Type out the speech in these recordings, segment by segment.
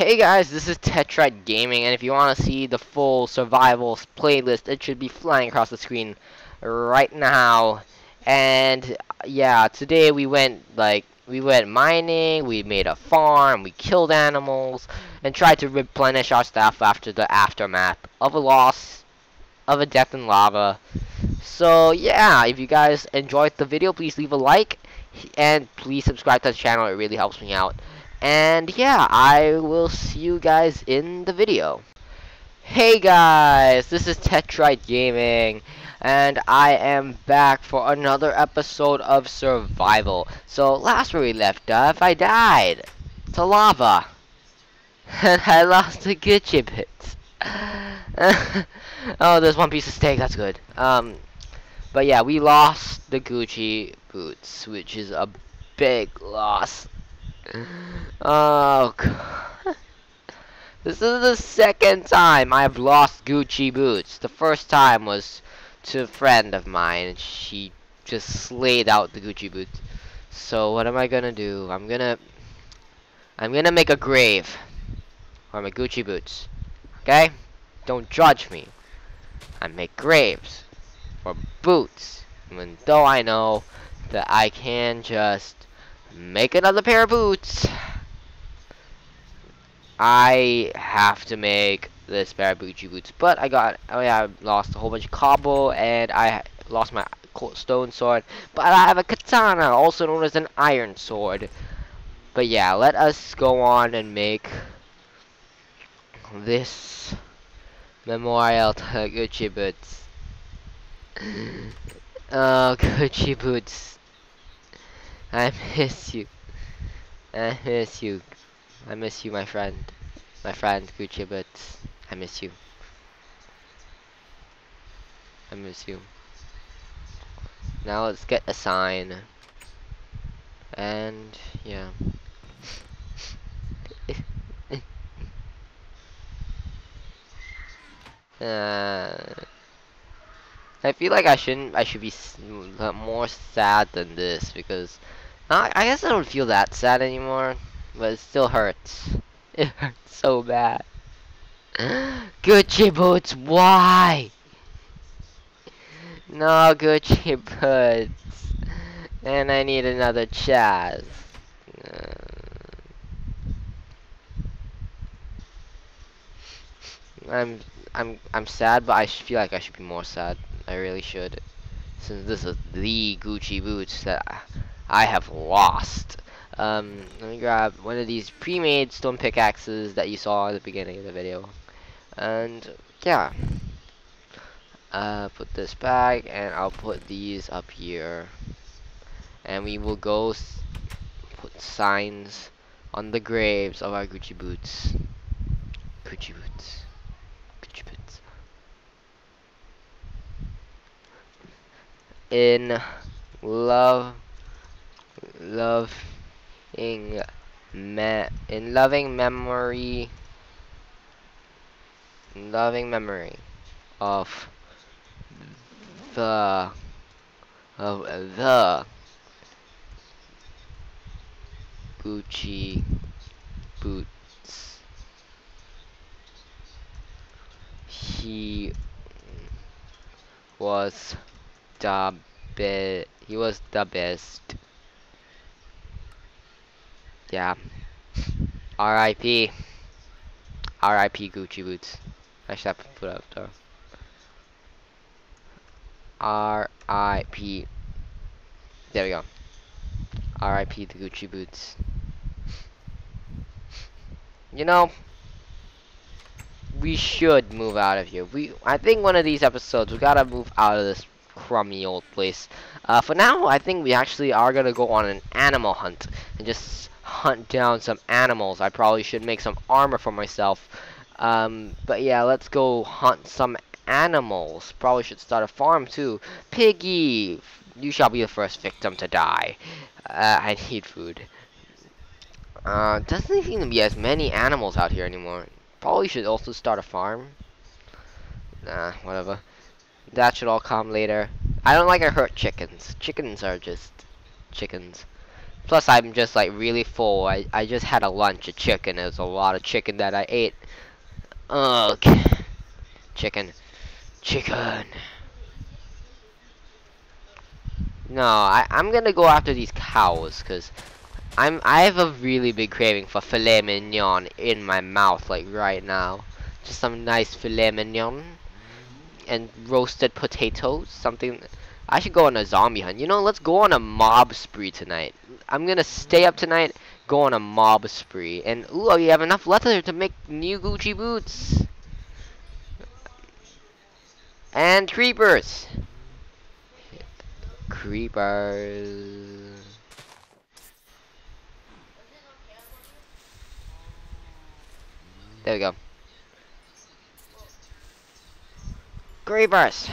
Hey guys, this is Tetrite Gaming, and if you want to see the full survival playlist, it should be flying across the screen right now. And yeah, today we went like we went mining, we made a farm, we killed animals, and tried to replenish our stuff after the aftermath of a loss of a death in lava. So yeah, if you guys enjoyed the video, please leave a like and please subscribe to the channel. It really helps me out. And yeah, I will see you guys in the video. Hey guys, this is Tetrite Gaming, and I am back for another episode of Survival. So last where we left off, I died to lava, and I lost the Gucci bits. oh, there's one piece of steak. That's good. Um, but yeah, we lost the Gucci boots, which is a big loss. Oh, God. This is the second time I've lost Gucci boots. The first time was to a friend of mine. and She just slayed out the Gucci boots. So what am I gonna do? I'm gonna... I'm gonna make a grave for my Gucci boots. Okay? Don't judge me. I make graves for boots. Even though I know that I can just make another pair of boots. I have to make this pair of Gucci boots, but I got, oh yeah, I lost a whole bunch of cobble, and I lost my stone sword, but I have a katana, also known as an iron sword. But yeah, let us go on and make this memorial to Gucci boots. oh, Gucci boots. I miss you. I miss you. I miss you, my friend. My friend, Gucci Boots. I miss you. I miss you. Now let's get a sign. And, yeah. uh, I feel like I shouldn't, I should be more sad than this because I, guess I don't feel that sad anymore, but it still hurts. It hurts so bad. Gucci boots, why? No Gucci boots. And I need another Chaz. Uh, I'm I'm I'm sad, but I feel like I should be more sad. I really should, since this is the Gucci boots that I have lost. Um, let me grab one of these pre-made stone pickaxes that you saw at the beginning of the video. And, yeah. Uh, put this back, and I'll put these up here. And we will go put signs on the graves of our Gucci boots. Gucci boots. Gucci boots. In love loving me in loving memory loving memory of the of the Gucci boots. He was the best he was the best yeah. R.I.P. R.I.P. Gucci boots. I should have put up though. R.I.P. There we go. R.I.P. the Gucci boots. You know, we should move out of here. We, I think one of these episodes, we gotta move out of this crummy old place. Uh, for now, I think we actually are gonna go on an animal hunt and just hunt down some animals. I probably should make some armor for myself. Um, but yeah, let's go hunt some animals. Probably should start a farm too. Piggy, you shall be the first victim to die. Uh, I need food. Uh, doesn't seem to be as many animals out here anymore. Probably should also start a farm. Nah, whatever. That should all come later. I don't like I hurt chickens. Chickens are just chickens. Plus, I'm just like really full. I, I just had a lunch of chicken. Was a lot of chicken that I ate. Ugh. Chicken. Chicken. No, I, I'm gonna go after these cows, because I'm I have a really big craving for filet mignon in my mouth like right now. Just some nice filet mignon and roasted potatoes, something I should go on a zombie hunt. You know, let's go on a mob spree tonight. I'm gonna stay up tonight, go on a mob spree. And ooh, you have enough leather to make new Gucci boots. And creepers. Creepers. There we go. Creepers.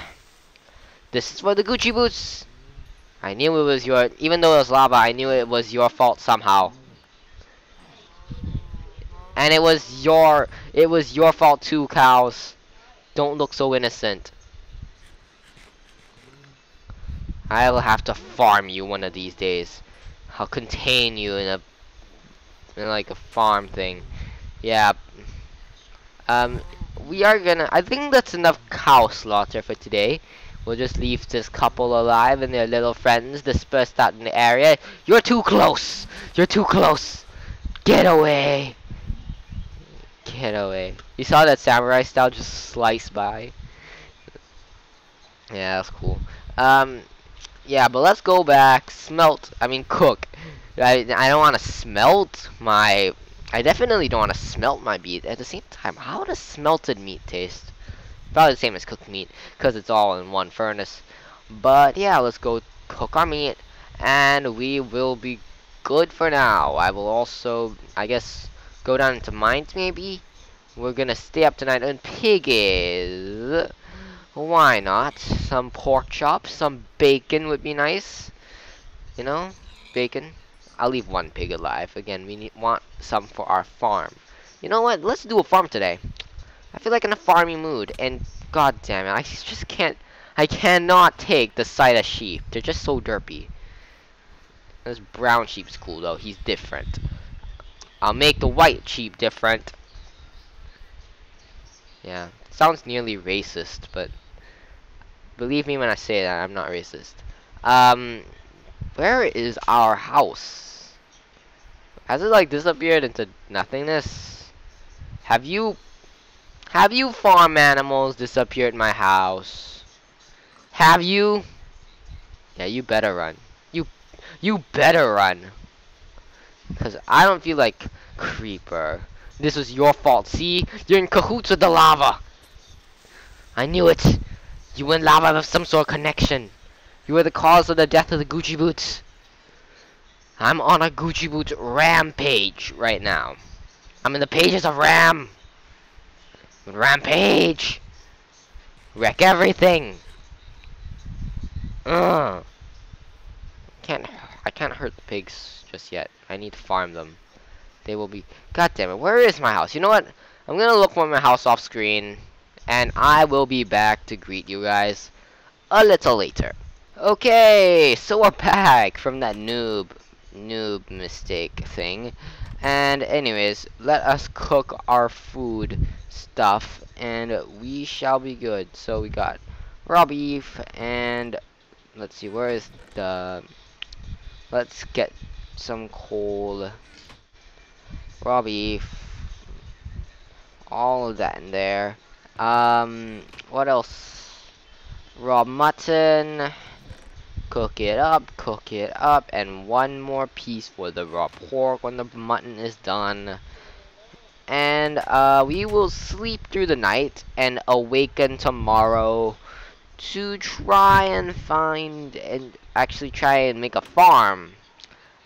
This is for the Gucci boots. I knew it was your, even though it was lava, I knew it was your fault somehow. And it was your, it was your fault too, cows. Don't look so innocent. I will have to farm you one of these days. I'll contain you in a, in like a farm thing. Yeah. Um, we are gonna, I think that's enough cow slaughter for today. We'll just leave this couple alive and their little friends dispersed out in the area. You're too close! You're too close! Get away! Get away. You saw that samurai style just slice by? Yeah, that's cool. Um, yeah, but let's go back, smelt, I mean cook. I, I don't want to smelt my, I definitely don't want to smelt my meat. At the same time, how does smelted meat taste? Probably the same as cooked meat, because it's all in one furnace. But yeah, let's go cook our meat, and we will be good for now. I will also, I guess, go down into mines maybe? We're gonna stay up tonight on piggies. Why not? Some pork chops, some bacon would be nice. You know, bacon. I'll leave one pig alive. Again, we need, want some for our farm. You know what? Let's do a farm today. I feel like in a farming mood, and god damn it, I just can't, I cannot take the sight of sheep. They're just so derpy. This brown sheep's cool though, he's different. I'll make the white sheep different. Yeah, sounds nearly racist, but believe me when I say that, I'm not racist. Um, where is our house? Has it like disappeared into nothingness? Have you have you farm animals disappeared my house? Have you? Yeah, you better run. You you better run. Cause I don't feel like creeper. This was your fault. See? You're in cahoots with the lava. I knew it. You and lava have some sort of connection. You were the cause of the death of the Gucci boots. I'm on a Gucci boots rampage right now. I'm in the pages of Ram. Rampage! Wreck everything! Ugh. Can't I can't hurt the pigs just yet. I need to farm them. They will be God damn it, where is my house? You know what? I'm gonna look for my house off screen and I will be back to greet you guys a little later. Okay, so we're back from that noob noob mistake thing. And anyways, let us cook our food stuff and we shall be good. So we got raw beef and let's see where is the let's get some coal raw beef all of that in there. Um what else? Raw mutton cook it up cook it up and one more piece for the raw pork when the mutton is done and uh, we will sleep through the night and awaken tomorrow to try and find and actually try and make a farm.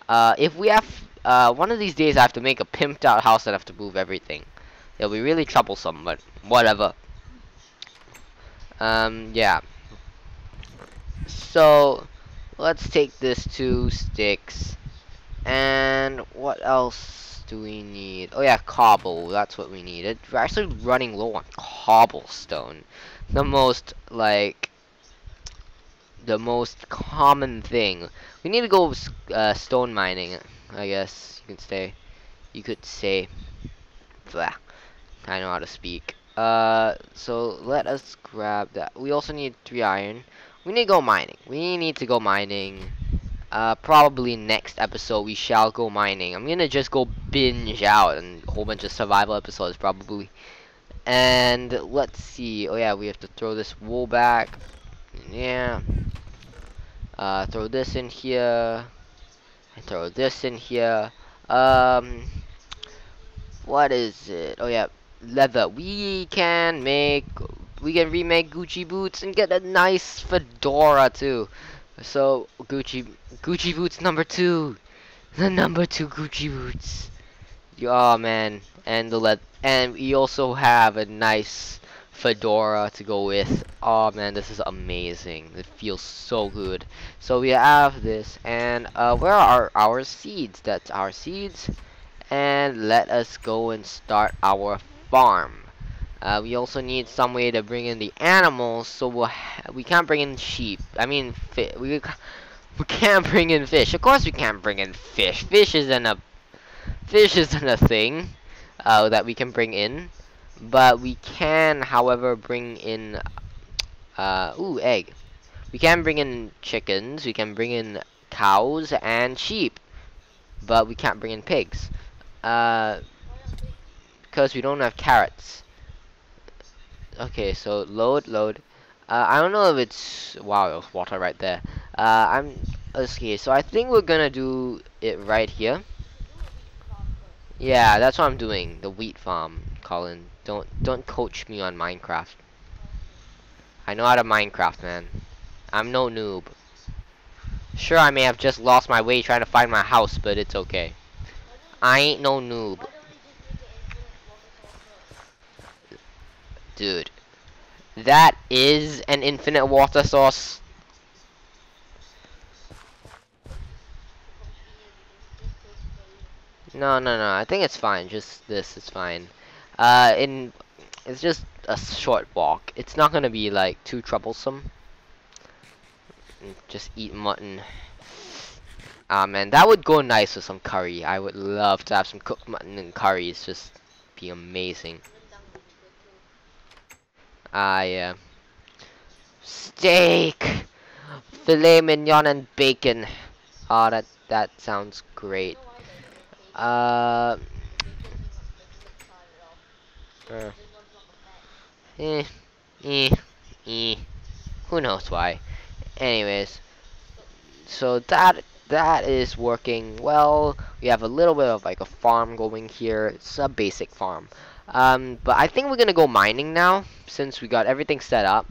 Uh, if we have uh, one of these days, I have to make a pimped out house and have to move everything. It'll be really troublesome, but whatever. Um, yeah. So let's take this two sticks and what else? Do we need? Oh yeah, cobble. That's what we needed. We're actually running low on cobblestone. The most, like, the most common thing. We need to go uh, stone mining, I guess you can say. You could say. Blah. I know how to speak. Uh, so let us grab that. We also need three iron. We need to go mining. We need to go mining. Uh, probably next episode we shall go mining. I'm gonna just go binge out and a whole bunch of survival episodes probably. And let's see. Oh yeah, we have to throw this wool back. Yeah. Uh, throw this in here. And throw this in here. Um, what is it? Oh yeah, leather. We can make, we can remake Gucci boots and get a nice fedora too. So Gucci, Gucci boots number two, the number two Gucci boots. Oh man, and the lead, and we also have a nice fedora to go with. Oh man, this is amazing. It feels so good. So we have this, and uh, where are our seeds? That's our seeds. And let us go and start our farm. Uh, we also need some way to bring in the animals, so we'll we can't bring in sheep. I mean, we we can't bring in fish. Of course, we can't bring in fish. Fish isn't a fish isn't a thing uh, that we can bring in, but we can, however, bring in uh, ooh egg. We can bring in chickens. We can bring in cows and sheep, but we can't bring in pigs. Uh, because we don't have carrots. Okay, so load, load. Uh, I don't know if it's wow, there's water right there. Uh, I'm okay. So I think we're gonna do it right here. Yeah, that's what I'm doing. The wheat farm, Colin. Don't don't coach me on Minecraft. I know how to Minecraft, man. I'm no noob. Sure, I may have just lost my way trying to find my house, but it's okay. I ain't no noob. Dude. That is an infinite water source. No, no, no. I think it's fine. Just this is fine. Uh, in it's just a short walk. It's not gonna be like too troublesome. Just eat mutton. Ah man, that would go nice with some curry. I would love to have some cooked mutton and curry. It's just be amazing. Ah, yeah. Steak! Filet mignon and bacon. Oh, that, that sounds great. Uh... uh eh, eh, eh. Who knows why. Anyways. So that that is working well. We have a little bit of like a farm going here. It's a basic farm. Um, but I think we're gonna go mining now since we got everything set up.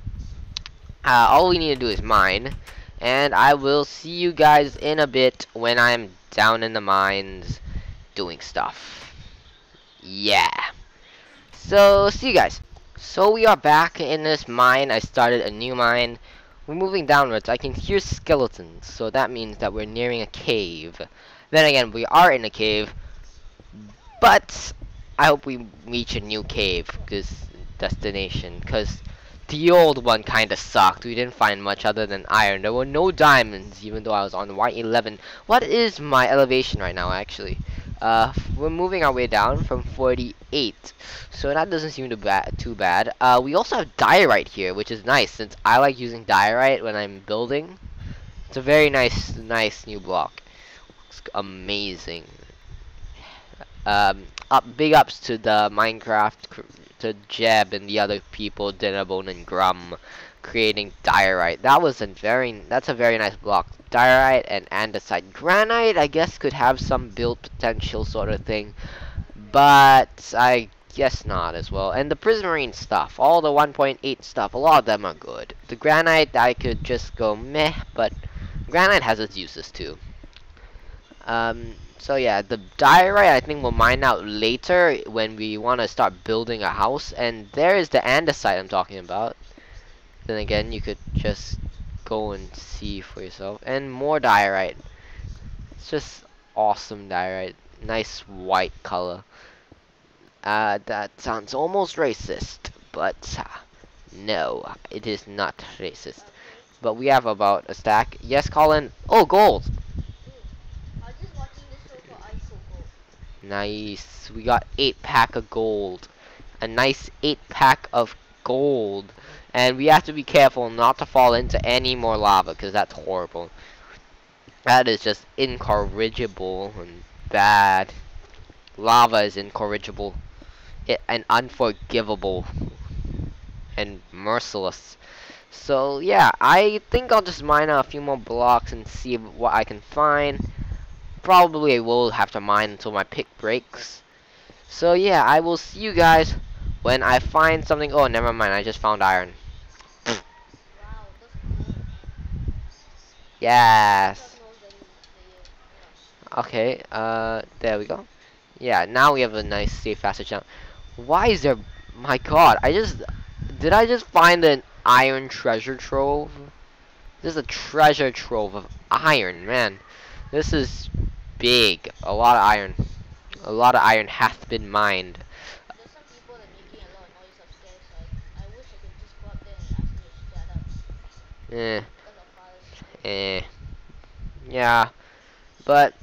Uh, all we need to do is mine, and I will see you guys in a bit when I'm down in the mines doing stuff. Yeah. So, see you guys. So we are back in this mine. I started a new mine. We're moving downwards. I can hear skeletons, so that means that we're nearing a cave. Then again, we are in a cave, but I hope we reach a new cave, cause destination, cause the old one kinda sucked. We didn't find much other than iron. There were no diamonds, even though I was on Y11. What is my elevation right now, actually? Uh, we're moving our way down from 48, so that doesn't seem too bad. Too bad. Uh, we also have diorite here, which is nice since I like using diorite when I'm building. It's a very nice, nice new block. Looks amazing. Um, up big ups to the Minecraft to Jeb and the other people, Dinnerbone and Grum, creating diorite. That was a very that's a very nice block. Diorite and andesite. Granite I guess could have some build potential sort of thing. But I guess not as well. And the prismarine stuff, all the 1.8 stuff, a lot of them are good. The granite I could just go meh, but granite has its uses too. Um, so yeah, the diorite I think we'll mine out later when we want to start building a house. And there is the andesite I'm talking about. Then again, you could just go and see for yourself. And more diorite. It's just awesome diorite. Nice white color. Uh, that sounds almost racist, but uh, no, it is not racist. but we have about a stack. Yes, Colin. Oh, gold. Nice. We got eight pack of gold. A nice eight pack of gold. And we have to be careful not to fall into any more lava because that's horrible. That is just incorrigible and bad. Lava is incorrigible and unforgivable and merciless. So yeah, I think I'll just mine a few more blocks and see what I can find. Probably will have to mine until my pick breaks. So yeah, I will see you guys when I find something. Oh, never mind. I just found iron. Yes. Okay, uh, there we go. Yeah, now we have a nice safe passage. Why is there... My god, I just... Did I just find an iron treasure trove? This is a treasure trove of iron, man. This is big. A lot of iron. A lot of iron hath been mined. Eh. Eh. Yeah. But,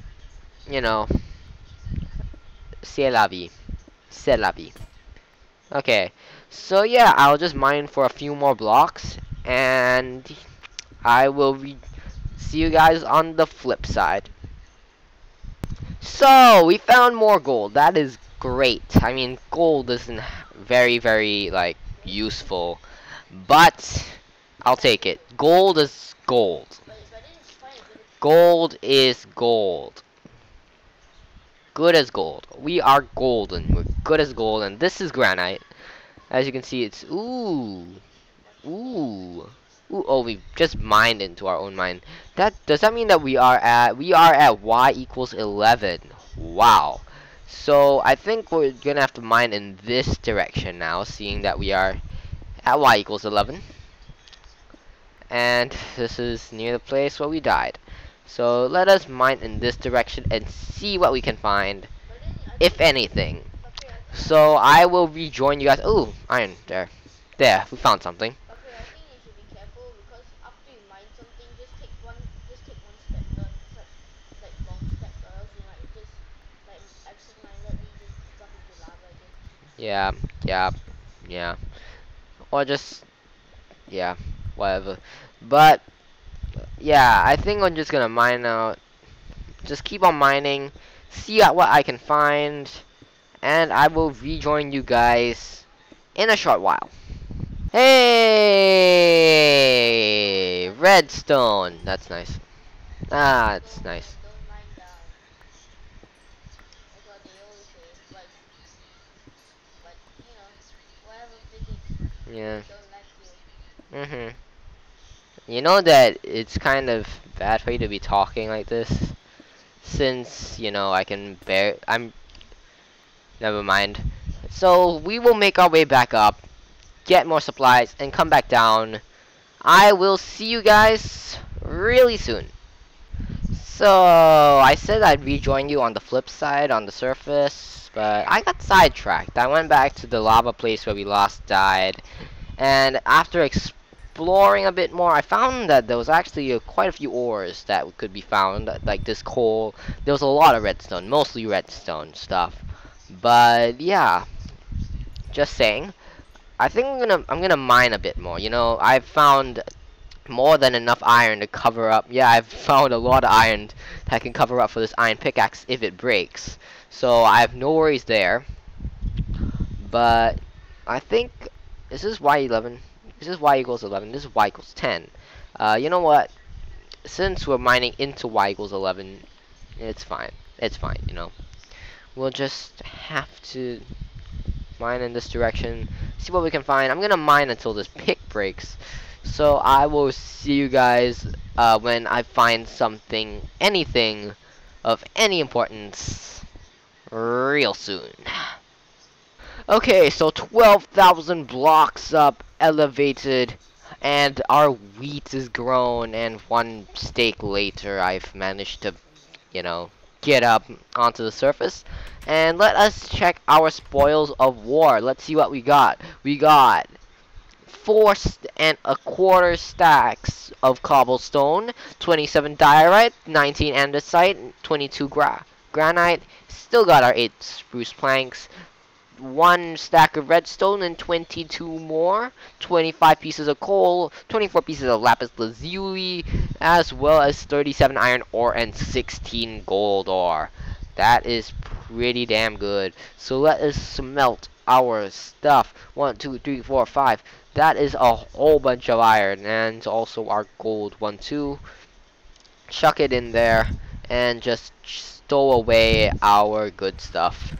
you know. C'est la vie. C'est la vie. Okay. So yeah, I'll just mine for a few more blocks. And I will see you guys on the flip side. So, we found more gold. That is great. I mean, gold isn't very, very, like, useful. But, I'll take it. Gold is gold. Gold is gold. Good as gold. We are golden. We're good as gold. And this is granite. As you can see, it's... Ooh. Ooh. Ooh, oh, we just mined into our own mine. That does that mean that we are at we are at y equals 11? Wow. So I think we're gonna have to mine in this direction now, seeing that we are at y equals 11. And this is near the place where we died. So let us mine in this direction and see what we can find, if anything. So I will rejoin you guys. Oh, iron there. There, we found something. Yeah, yeah, yeah. Or just, yeah, whatever. But, yeah, I think I'm just gonna mine out. Just keep on mining, see what I can find, and I will rejoin you guys in a short while. Hey, redstone. That's nice. Ah, that's nice. Yeah. Mhm. You know that it's kind of bad for you to be talking like this, since you know I can bear. I'm. Never mind. So we will make our way back up, get more supplies, and come back down. I will see you guys really soon. So I said I'd rejoin you on the flip side on the surface but I got sidetracked. I went back to the lava place where we last died, and after exploring a bit more, I found that there was actually uh, quite a few ores that could be found, like this coal. There was a lot of redstone, mostly redstone stuff. But yeah, just saying. I think I'm gonna I'm gonna mine a bit more. You know, I've found more than enough iron to cover up. Yeah, I've found a lot of iron that can cover up for this iron pickaxe if it breaks. So I have no worries there. But I think this is y11. This is y equals 11. This is y equals 10. Uh, you know what? Since we're mining into y equals 11, it's fine. It's fine, you know. We'll just have to mine in this direction. See what we can find. I'm gonna mine until this pick breaks. So I will see you guys uh, when I find something, anything of any importance real soon. Okay, so 12,000 blocks up, elevated, and our wheat is grown, and one steak later I've managed to, you know, get up onto the surface. And let us check our spoils of war. Let's see what we got. We got four and a quarter stacks of cobblestone, 27 diorite, 19 andesite, 22 gra granite. Still got our 8 spruce planks, one stack of redstone and 22 more, 25 pieces of coal, 24 pieces of lapis lazuli, as well as 37 iron ore and 16 gold ore. That is pretty damn good. So let us smelt our stuff. One, two, three, four, five. That is a whole bunch of iron and also our gold. One, two. Chuck it in there and just stow away our good stuff.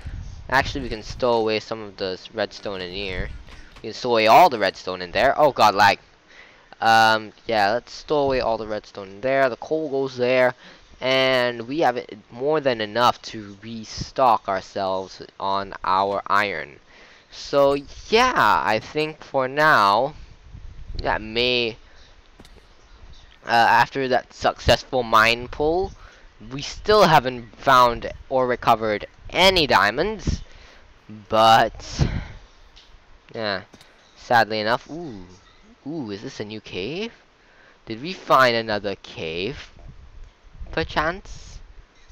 Actually, we can stow away some of the redstone in here. We can stow away all the redstone in there. Oh god, lag. Um, yeah, let's stow away all the redstone in there. The coal goes there. And we have more than enough to restock ourselves on our iron. So, yeah, I think for now, that may... Uh, after that successful mine pull, we still haven't found or recovered any diamonds. But, yeah, sadly enough, ooh, ooh, is this a new cave? Did we find another cave? Perchance?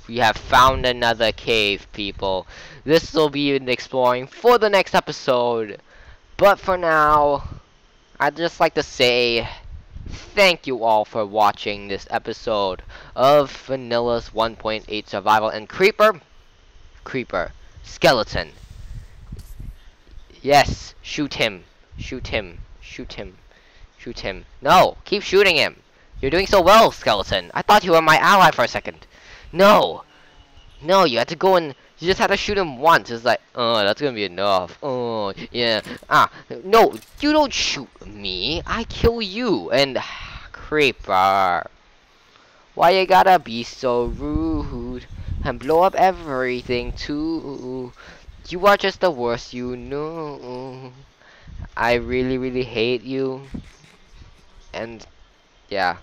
We have found another cave, people. This will be exploring for the next episode. But for now, I'd just like to say thank you all for watching this episode of Vanilla's 1.8 Survival and Creeper. Creeper. Skeleton. Yes, shoot him. Shoot him. Shoot him. Shoot him. No, keep shooting him. You're doing so well, Skeleton. I thought you were my ally for a second. No. No, you had to go and... You just had to shoot him once. It's like, oh, that's gonna be enough. Oh, yeah. Ah, no, you don't shoot me. I kill you. And, creeper. Why you gotta be so rude? And blow up everything, too. You are just the worst, you know. I really, really hate you. And, yeah.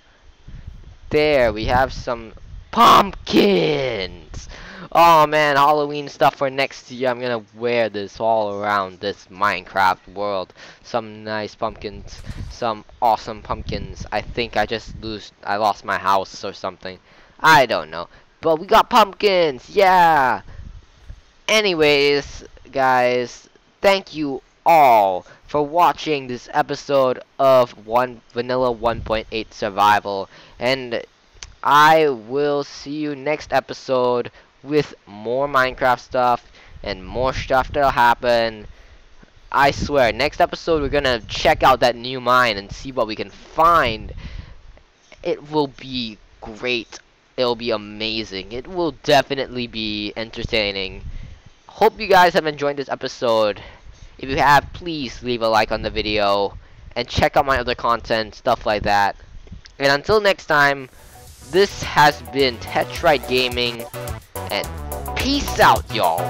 There, we have some pumpkins! Oh man, Halloween stuff for next year. I'm gonna wear this all around this Minecraft world. Some nice pumpkins. Some awesome pumpkins. I think I just lose I lost my house or something. I don't know. But we got pumpkins! Yeah! anyways, guys, thank you all for watching this episode of one Vanilla 1.8 Survival, and I will see you next episode with more Minecraft stuff and more stuff that'll happen. I swear, next episode we're gonna check out that new mine and see what we can find. It will be great. It'll be amazing. It will definitely be entertaining hope you guys have enjoyed this episode. If you have, please leave a like on the video and check out my other content, stuff like that. And until next time, this has been Tetrite Gaming, and peace out, y'all.